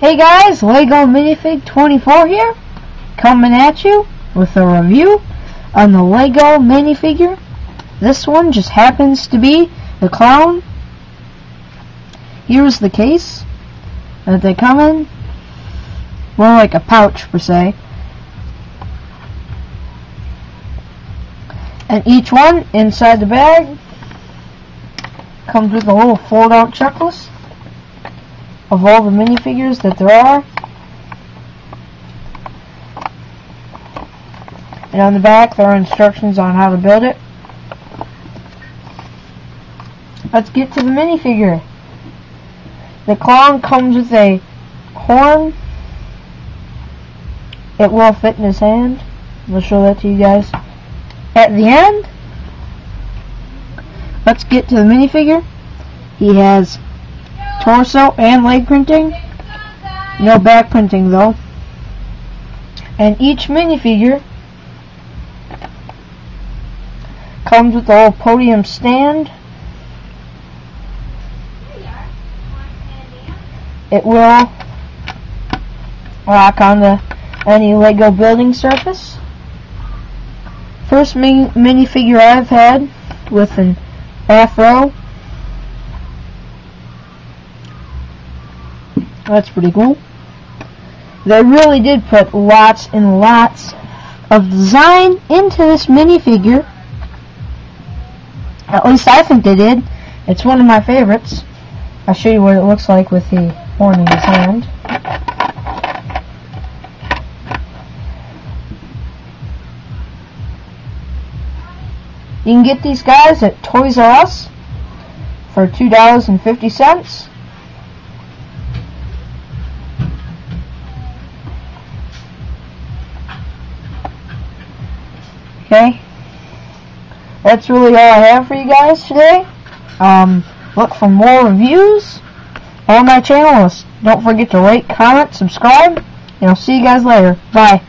Hey guys, Lego Minifig 24 here, coming at you with a review on the Lego minifigure. This one just happens to be the clown. Here's the case that they come in. More like a pouch per se. And each one inside the bag comes with a little fold out checklist of all the minifigures that there are. And on the back there are instructions on how to build it. Let's get to the minifigure. The clown comes with a horn. It will fit in his hand. We'll show that to you guys at the end. Let's get to the minifigure. He has torso and leg printing. No back printing though. And each minifigure comes with a little podium stand. It will rock on the any Lego building surface. First mini minifigure I've had with an afro That's pretty cool. They really did put lots and lots of design into this minifigure. At least I think they did. It's one of my favorites. I'll show you what it looks like with the horn in his hand. You can get these guys at Toys R Us for $2.50. Okay? That's really all I have for you guys today. Um, look for more reviews on my channel. Don't forget to rate, comment, subscribe, and I'll see you guys later. Bye.